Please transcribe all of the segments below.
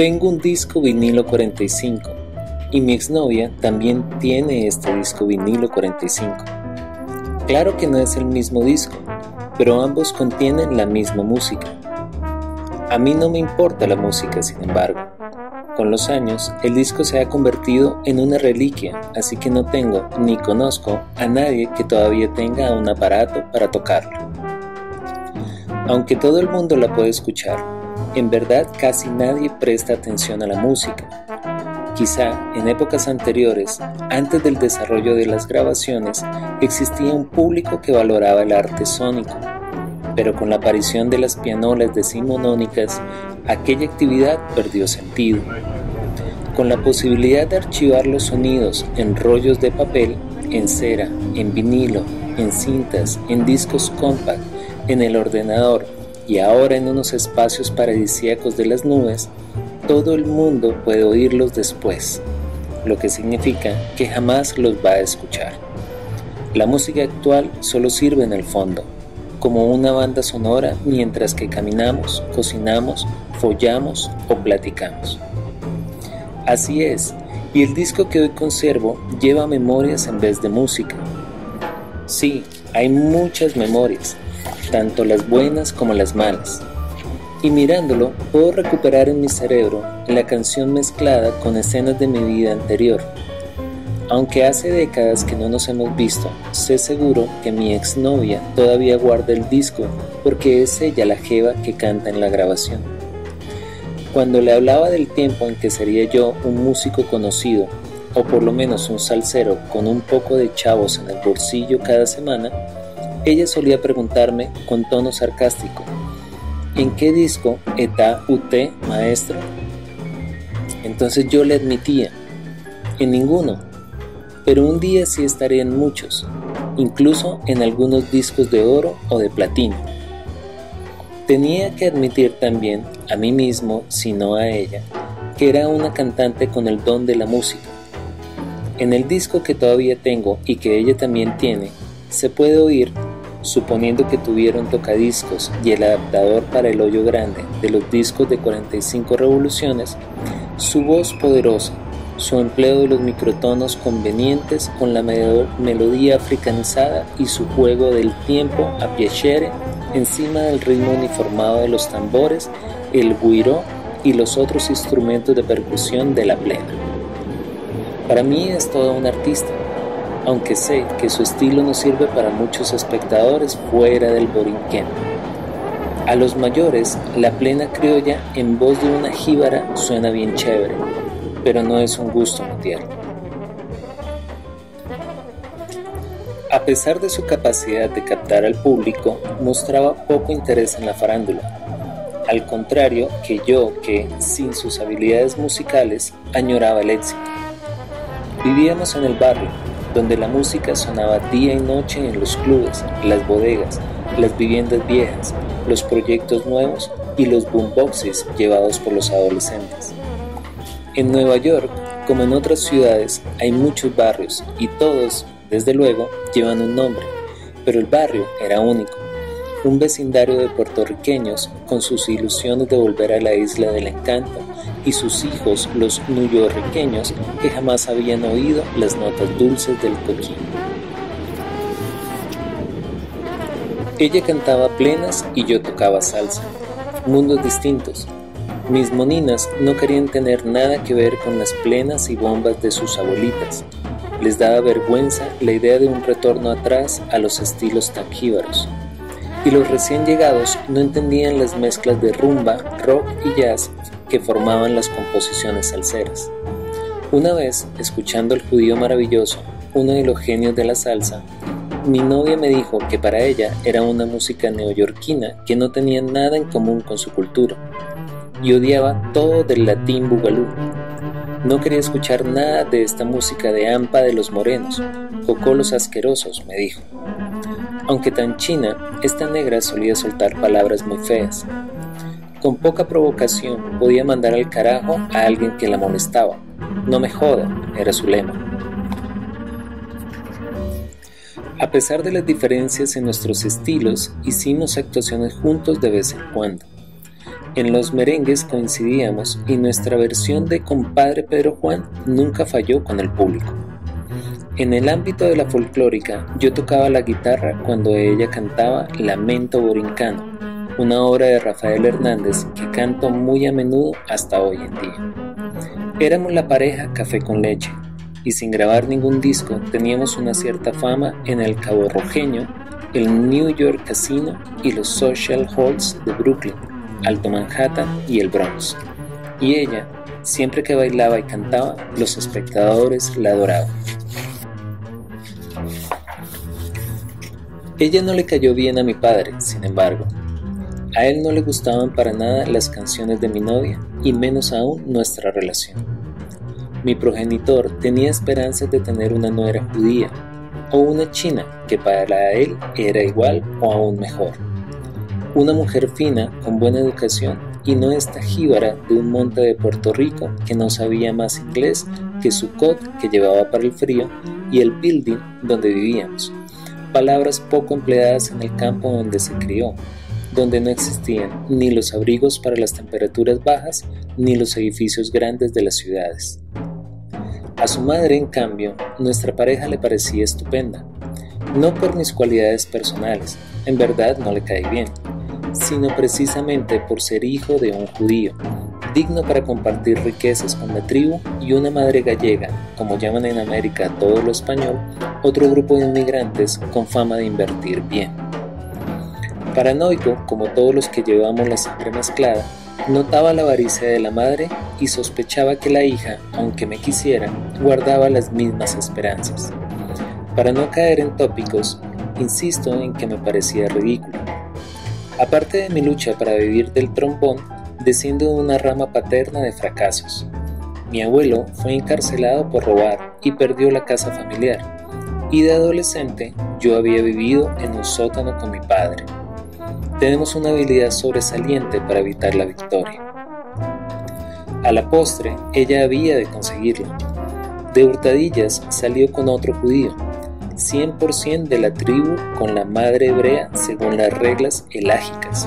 Tengo un disco vinilo 45 y mi exnovia también tiene este disco vinilo 45. Claro que no es el mismo disco, pero ambos contienen la misma música. A mí no me importa la música, sin embargo. Con los años, el disco se ha convertido en una reliquia, así que no tengo ni conozco a nadie que todavía tenga un aparato para tocarlo. Aunque todo el mundo la puede escuchar, en verdad casi nadie presta atención a la música, Quizá en épocas anteriores, antes del desarrollo de las grabaciones, existía un público que valoraba el arte sónico, pero con la aparición de las pianolas decimonónicas, aquella actividad perdió sentido. Con la posibilidad de archivar los sonidos en rollos de papel, en cera, en vinilo, en cintas, en discos compact, en el ordenador y ahora en unos espacios paradisíacos de las nubes, todo el mundo puede oírlos después, lo que significa que jamás los va a escuchar. La música actual solo sirve en el fondo, como una banda sonora mientras que caminamos, cocinamos, follamos o platicamos. Así es, y el disco que hoy conservo lleva memorias en vez de música. Sí, hay muchas memorias, tanto las buenas como las malas y mirándolo puedo recuperar en mi cerebro la canción mezclada con escenas de mi vida anterior. Aunque hace décadas que no nos hemos visto, sé seguro que mi exnovia todavía guarda el disco porque es ella la jeva que canta en la grabación. Cuando le hablaba del tiempo en que sería yo un músico conocido, o por lo menos un salsero con un poco de chavos en el bolsillo cada semana, ella solía preguntarme con tono sarcástico, ¿En qué disco está usted, maestro? Entonces yo le admitía, en ninguno, pero un día sí estaré en muchos, incluso en algunos discos de oro o de platino. Tenía que admitir también a mí mismo, si no a ella, que era una cantante con el don de la música. En el disco que todavía tengo y que ella también tiene, se puede oír suponiendo que tuvieron tocadiscos y el adaptador para el hoyo grande de los discos de 45 revoluciones, su voz poderosa, su empleo de los microtonos convenientes con la melodía africanizada y su juego del tiempo a piacere encima del ritmo uniformado de los tambores, el guiro y los otros instrumentos de percusión de la plena. Para mí es todo un artista, aunque sé que su estilo no sirve para muchos espectadores fuera del borinquén. A los mayores, la plena criolla en voz de una jíbara suena bien chévere, pero no es un gusto mundial. A pesar de su capacidad de captar al público, mostraba poco interés en la farándula. Al contrario que yo, que, sin sus habilidades musicales, añoraba el éxito. Vivíamos en el barrio, donde la música sonaba día y noche en los clubes, las bodegas, las viviendas viejas, los proyectos nuevos y los boomboxes llevados por los adolescentes. En Nueva York, como en otras ciudades, hay muchos barrios y todos, desde luego, llevan un nombre, pero el barrio era único, un vecindario de puertorriqueños con sus ilusiones de volver a la isla del encanto y sus hijos, los nuyoriqueños, que jamás habían oído las notas dulces del coquín. Ella cantaba plenas y yo tocaba salsa, mundos distintos. Mis moninas no querían tener nada que ver con las plenas y bombas de sus abuelitas. Les daba vergüenza la idea de un retorno atrás a los estilos tanjíbaros y los recién llegados no entendían las mezclas de rumba, rock y jazz que formaban las composiciones salseras. Una vez, escuchando al judío maravilloso, uno de los genios de la salsa, mi novia me dijo que para ella era una música neoyorquina que no tenía nada en común con su cultura y odiaba todo del latín bugalú. No quería escuchar nada de esta música de ampa de los morenos, cocolos asquerosos, me dijo. Aunque tan china, esta negra solía soltar palabras muy feas. Con poca provocación podía mandar al carajo a alguien que la molestaba. No me joda, era su lema. A pesar de las diferencias en nuestros estilos, hicimos actuaciones juntos de vez en cuando. En los merengues coincidíamos y nuestra versión de Compadre Pedro Juan nunca falló con el público. En el ámbito de la folclórica, yo tocaba la guitarra cuando ella cantaba Lamento Borincano, una obra de Rafael Hernández que canto muy a menudo hasta hoy en día. Éramos la pareja Café con Leche, y sin grabar ningún disco teníamos una cierta fama en el Cabo Rojeño, el New York Casino y los Social Halls de Brooklyn, Alto Manhattan y el Bronx. Y ella, siempre que bailaba y cantaba, los espectadores la adoraban. Ella no le cayó bien a mi padre, sin embargo. A él no le gustaban para nada las canciones de mi novia y menos aún nuestra relación. Mi progenitor tenía esperanzas de tener una nuera judía o una china que para él era igual o aún mejor. Una mujer fina con buena educación y no esta jíbara de un monte de Puerto Rico que no sabía más inglés que su cot que llevaba para el frío y el building donde vivíamos. Palabras poco empleadas en el campo donde se crió, donde no existían ni los abrigos para las temperaturas bajas ni los edificios grandes de las ciudades. A su madre, en cambio, nuestra pareja le parecía estupenda, no por mis cualidades personales, en verdad no le caí bien, sino precisamente por ser hijo de un judío, digno para compartir riquezas con la tribu y una madre gallega, como llaman en América todo lo español, otro grupo de inmigrantes con fama de invertir bien. Paranoico, como todos los que llevamos la sangre mezclada, Notaba la avaricia de la madre y sospechaba que la hija, aunque me quisiera, guardaba las mismas esperanzas. Para no caer en tópicos, insisto en que me parecía ridículo. Aparte de mi lucha para vivir del trombón, desciendo de una rama paterna de fracasos. Mi abuelo fue encarcelado por robar y perdió la casa familiar, y de adolescente yo había vivido en un sótano con mi padre tenemos una habilidad sobresaliente para evitar la victoria. A la postre, ella había de conseguirlo. De hurtadillas salió con otro judío, 100% de la tribu con la madre hebrea según las reglas elágicas,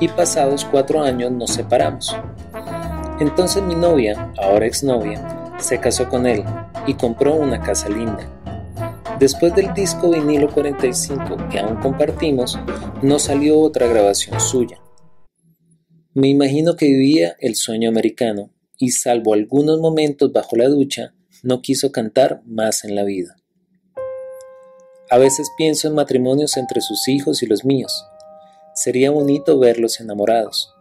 y pasados cuatro años nos separamos. Entonces mi novia, ahora exnovia, se casó con él y compró una casa linda Después del disco vinilo 45 que aún compartimos, no salió otra grabación suya. Me imagino que vivía el sueño americano y salvo algunos momentos bajo la ducha, no quiso cantar más en la vida. A veces pienso en matrimonios entre sus hijos y los míos. Sería bonito verlos enamorados.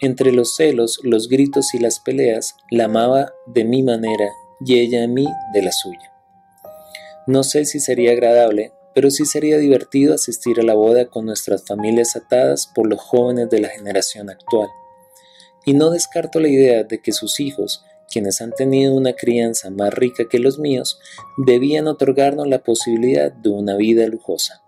Entre los celos, los gritos y las peleas, la amaba de mi manera y ella a mí de la suya. No sé si sería agradable, pero sí sería divertido asistir a la boda con nuestras familias atadas por los jóvenes de la generación actual. Y no descarto la idea de que sus hijos, quienes han tenido una crianza más rica que los míos, debían otorgarnos la posibilidad de una vida lujosa.